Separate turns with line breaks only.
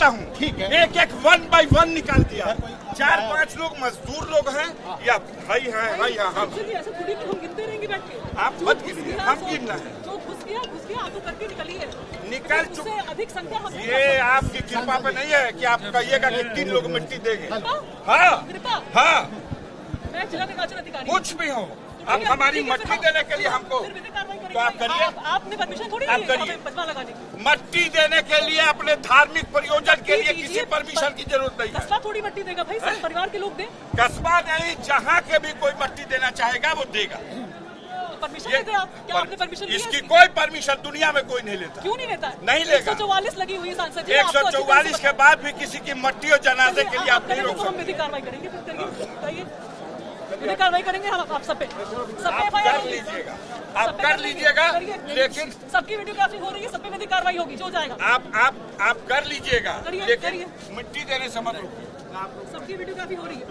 बताता हूँ। एक एक वन बाय वन निकाल दिया। चार पाँच लोग मजदूर लोग हैं या भाई हैं भाई हैं हम। आप मत
गया,
हम गिनना है।
जो घुस गया घुस गया आप तो करके निकलिए।
निकल चुके
अधिक संख्या हम
ये आपकी कृपा पे नहीं है कि आप कहिएगा कि तीन लोग मिट्टी देंगे। हाँ। हाँ।
मैं जिला निर्वाचन अधिकारी
कुछ भी हो।
तो
अब हमारी मट्टी देने के लिए हमको। तो आप करिए।
आपने परमिशन थोड़ी
आप करिए। मट्टी देने के लिए अपने धार्मिक प्रयोजन के लिए किसी परमिशन की ज़रूरत नहीं है।
कस्बा थोड़ी मट्टी देगा भाई सब परिवार के लोग दे।
कस्बा नहीं जहाँ के भी कोई मट्टी देना चाहेगा वो देगा।
परमिशन लेते आप। क्या आपने परमिशन ली
इसकी कोई परमिशन दुनिया में कोई नहीं लेता।
क्यों नहीं लेता?
नहीं लेगा।
चौवालीस लगी हुई सांसद जी
एक सौ चौवालीस के बाद भी किसी की मट्टी और जनाजे के लिए आप नहीं रोक
तो हम
सकते।
कार्रवाई करेंगे विधिक कार्रवाई करेंगे हम आप सब पे। सब पे
कर लीजिएगा। आप कर लीजिएगा लेकिन
सबकी वीडियोग्राफी हो रही है सब पे मेरी कार्रवाई होगी जो जाएगा।
आप आप आप कर लीजिएगा लेकिन मिट्टी देने से मत रुकिए।
सबकी वीडियोग्राफी हो रही है।